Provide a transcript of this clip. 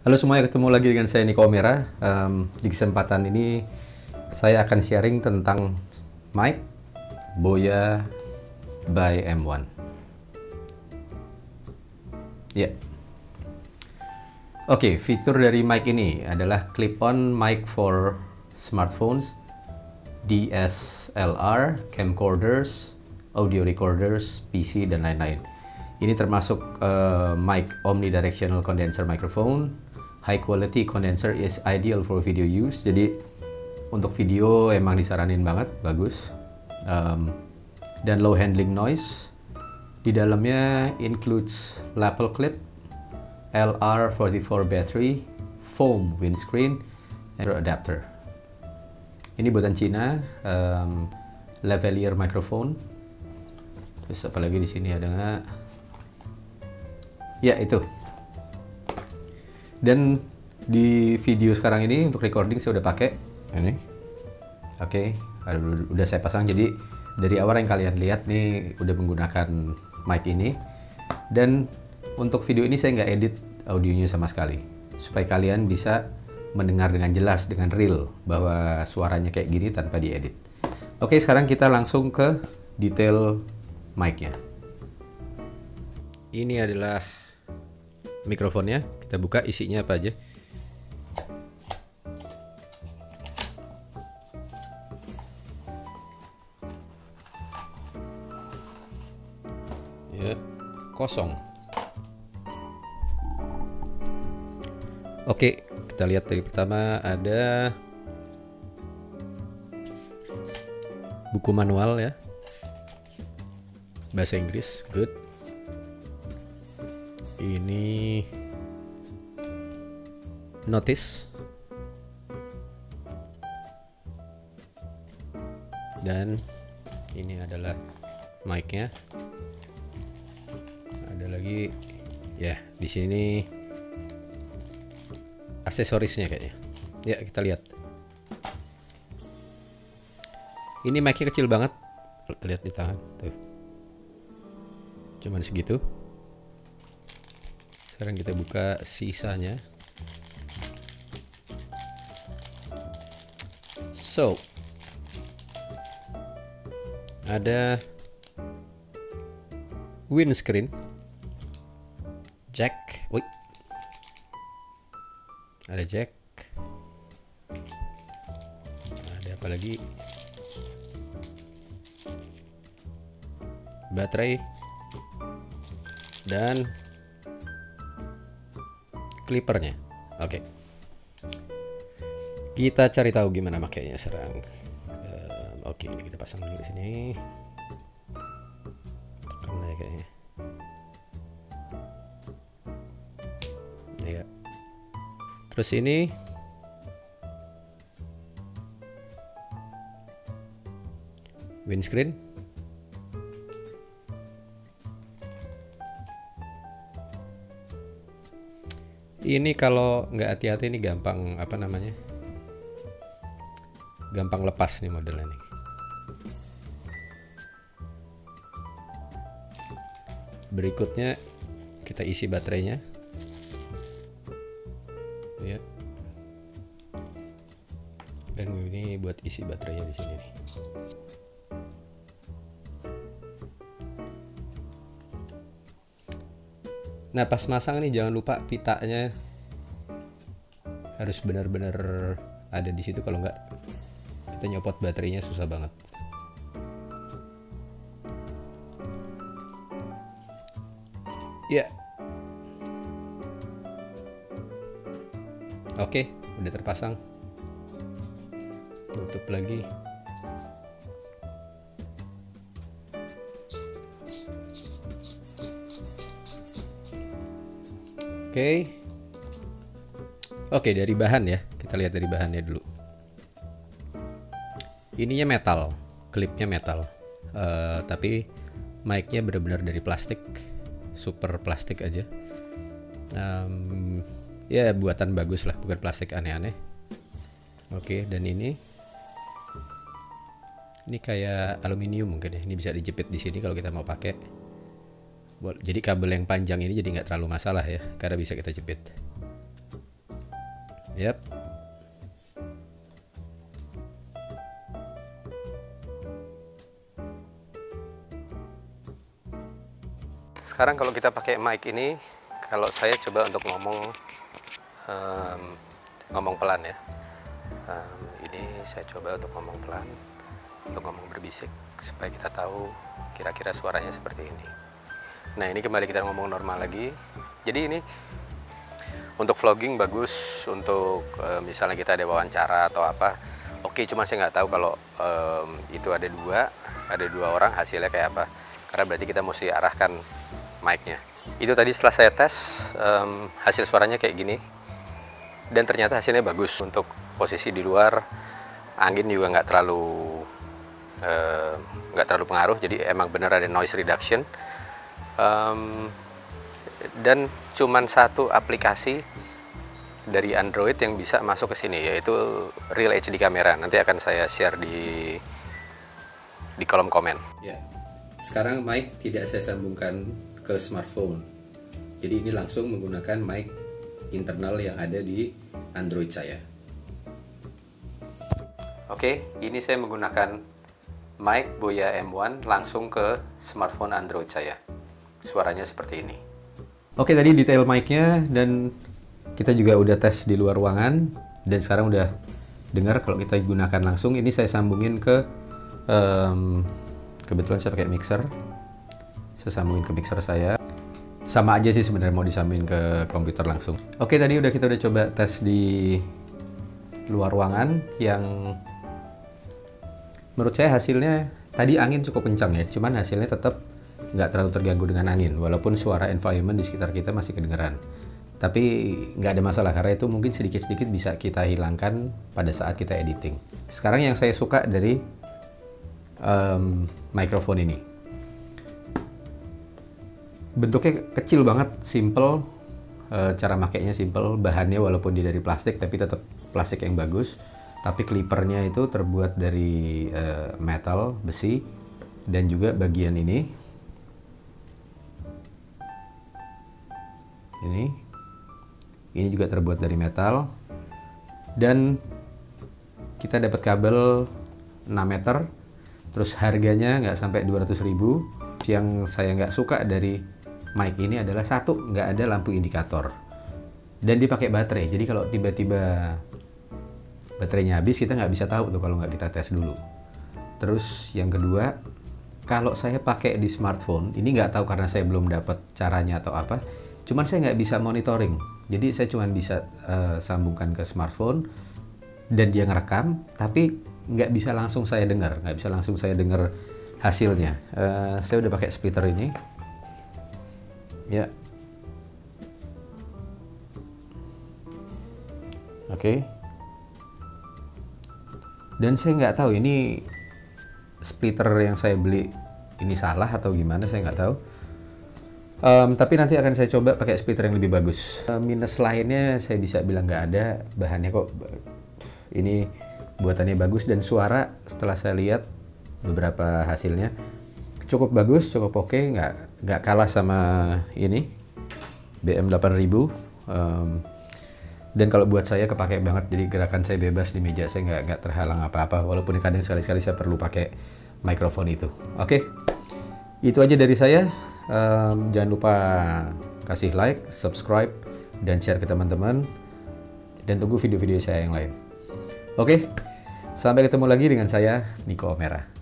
Halo semuanya, ketemu lagi dengan saya Niko Omera. Um, di kesempatan ini saya akan sharing tentang mic Boya by M1. Ya. Yeah. Oke, okay, fitur dari mic ini adalah clip-on mic for smartphones, DSLR, camcorders, audio recorders, PC, dan lain-lain. Ini termasuk uh, mic omnidirectional condenser microphone, high quality condenser is ideal for video use. Jadi untuk video emang disaranin banget, bagus. Um, dan low handling noise. Di dalamnya includes lapel clip, LR44 battery, foam windscreen, and adapter. Ini buatan Cina, um, lavalier microphone. Terus apalagi di sini ada nggak? Ya itu. Dan di video sekarang ini untuk recording saya udah pakai ini. Oke, okay. udah saya pasang. Jadi dari awal yang kalian lihat nih udah menggunakan mic ini. Dan untuk video ini saya nggak edit audionya sama sekali. Supaya kalian bisa mendengar dengan jelas, dengan real. Bahwa suaranya kayak gini tanpa diedit. Oke, sekarang kita langsung ke detail mic-nya. Ini adalah mikrofonnya. Kita buka isinya apa aja. Ya, kosong. Oke, kita lihat dari pertama ada buku manual ya. Bahasa Inggris, good ini. Notice. Dan ini adalah mic-nya. Ada lagi. Ya di sini aksesorisnya kayaknya. Ya kita lihat. Ini mic-nya kecil banget. Lihat di tangan tuh. Cuman segitu sekarang kita buka sisanya. So ada windscreen jack wait. Ada jack. Ada apa lagi? Baterai. Dan clippernya. Oke. Okay. Kita cari tahu gimana makainya serang. Uh, Oke, okay, kita pasang dulu di sini. Karena ya kayaknya. Ya. Terus ini windscreen ini kalau nggak hati-hati ini gampang apa namanya? Gampang lepas nih modelnya nih. Berikutnya kita isi baterainya. Ya. Dan ini buat isi baterainya di sini nih Nah pas masang nih jangan lupa pitanya harus benar-benar ada di situ kalau nggak kita nyopot baterainya susah banget. Ya. Oke, udah terpasang. Tutup lagi. Okay. Oke, okay, dari bahan ya. Kita lihat dari bahannya dulu. Ininya metal, klipnya metal. Uh, tapi mic-nya benar-benar dari plastik, super plastik aja. Um, ya buatan bagus lah, bukan plastik aneh-aneh. Oke, okay, dan ini ini kayak aluminium mungkin ya. Ini bisa dijepit di sini kalau kita mau pakai jadi kabel yang panjang ini jadi nggak terlalu masalah ya karena bisa kita jepit Yap. Sekarang kalau kita pakai mic ini, kalau saya coba untuk ngomong um, ngomong pelan ya. Um, ini saya coba untuk ngomong pelan, untuk ngomong berbisik supaya kita tahu kira-kira suaranya seperti ini. Nah ini kembali kita ngomong normal lagi. Jadi ini untuk vlogging bagus, untuk uh, misalnya kita ada wawancara atau apa. Oke, cuma saya nggak tahu kalau um, itu ada dua, ada dua orang hasilnya kayak apa. Karena berarti kita mesti arahkan mic-nya. Itu tadi setelah saya tes um, hasil suaranya kayak gini dan ternyata hasilnya bagus untuk posisi di luar angin juga nggak terlalu nggak uh, terlalu pengaruh jadi emang benar ada noise reduction um, dan cuman satu aplikasi dari Android yang bisa masuk ke sini yaitu Real HD kamera nanti akan saya share di di kolom komen ya sekarang mic tidak saya sambungkan ke smartphone. Jadi ini langsung menggunakan mic internal yang ada di Android saya. Oke, ini saya menggunakan mic Boya M1 langsung ke smartphone Android saya. Suaranya seperti ini. Oke, tadi detail mic-nya dan kita juga udah tes di luar ruangan dan sekarang udah dengar kalau kita gunakan langsung. Ini saya sambungin ke um, kebetulan saya pakai mixer saya sambungin ke mixer saya sama aja sih sebenarnya mau disambungin ke komputer langsung oke tadi udah kita udah coba tes di luar ruangan yang menurut saya hasilnya tadi angin cukup kencang ya cuman hasilnya tetap nggak terlalu terganggu dengan angin walaupun suara environment di sekitar kita masih kedengeran tapi nggak ada masalah karena itu mungkin sedikit-sedikit bisa kita hilangkan pada saat kita editing sekarang yang saya suka dari um, mikrofon ini bentuknya kecil banget, simple, e, cara makainya simple, bahannya walaupun dia dari plastik tapi tetap plastik yang bagus. Tapi clippernya itu terbuat dari e, metal, besi, dan juga bagian ini. Ini, ini juga terbuat dari metal. Dan kita dapat kabel 6 meter, terus harganya nggak sampai 200 ribu. Yang saya nggak suka dari mic ini adalah satu nggak ada lampu indikator. Dan dipakai baterai. Jadi kalau tiba-tiba baterainya habis kita nggak bisa tahu tuh kalau nggak kita tes dulu. Terus yang kedua kalau saya pakai di smartphone ini nggak tahu karena saya belum dapat caranya atau apa cuman saya nggak bisa monitoring jadi saya cuma bisa uh, sambungkan ke smartphone dan dia ngerekam tapi nggak bisa langsung saya dengar nggak bisa langsung saya dengar hasilnya uh, saya udah pakai splitter ini Ya. Oke. Okay. Dan saya nggak tahu ini splitter yang saya beli ini salah atau gimana saya nggak tahu. Um, tapi nanti akan saya coba pakai splitter yang lebih bagus. Uh, minus lainnya saya bisa bilang nggak ada bahannya kok ini buatannya bagus dan suara setelah saya lihat beberapa hasilnya cukup bagus, cukup oke, okay, nggak nggak kalah sama ini BM 8000. Um, dan kalau buat saya kepake banget, jadi gerakan saya bebas di meja, saya nggak nggak terhalang apa-apa. Walaupun kadang sekali-sekali saya perlu pakai mikrofon itu. Oke, okay. itu aja dari saya. Um, jangan lupa kasih like, subscribe, dan share ke teman-teman. Dan tunggu video-video saya yang lain. Oke, sampai ketemu lagi dengan saya, Niko Omera.